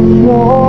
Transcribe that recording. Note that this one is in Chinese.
我。